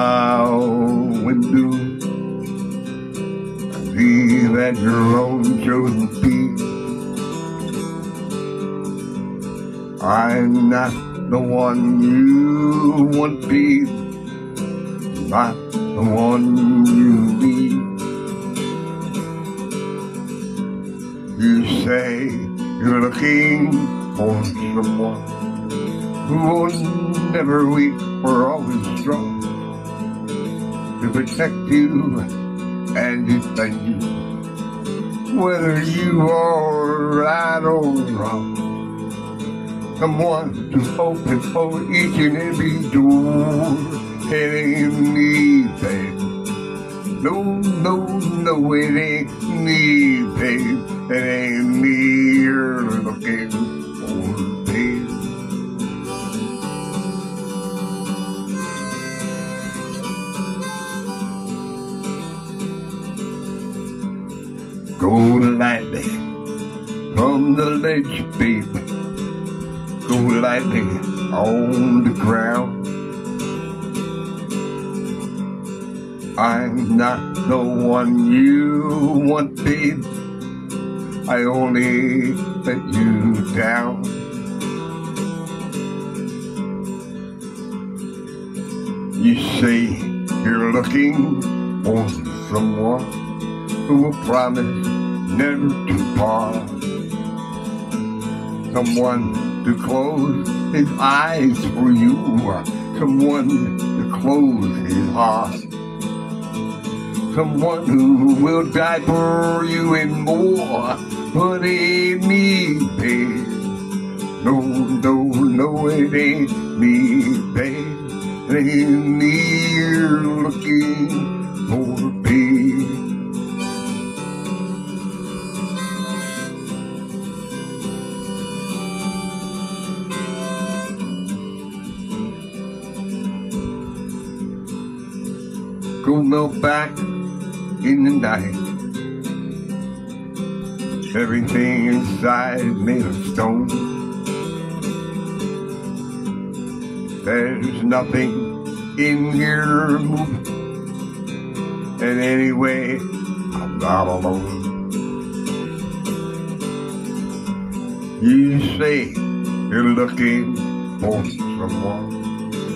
smile with. I see that your love chosen peace. I'm not the one you would be, not the one you need. You say you're looking for someone who will never weak or always strong to protect you and defend you, whether you are right or wrong. Someone to open for each and every door. It ain't me, babe. No, no, no, it ain't me, babe. It ain't me you're looking Go lightly from the ledge, babe. Go lightly on the ground. I'm not the one you want, babe. I only let you down. You say you're looking for someone who will promise never to part. Someone to close his eyes for you, someone to close his heart. Someone who will die for you and more, but it ain't me, babe. No, no, no, it ain't me, babe. It ain't me looking for, Go melt back in the night. Everything inside is made of stone. There's nothing in here moving. And anyway, I'm not alone. You say you're looking for someone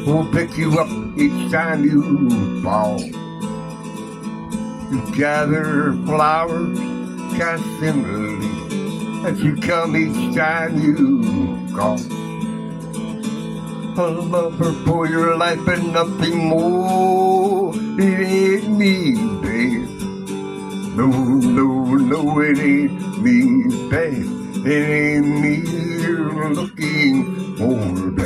who'll pick you up each time you fall. You gather flowers cast them constantly as you come each time you call. A lover for your life and nothing more. It ain't me, babe. No, no, no, it ain't me, babe. It ain't me you're looking for, babe.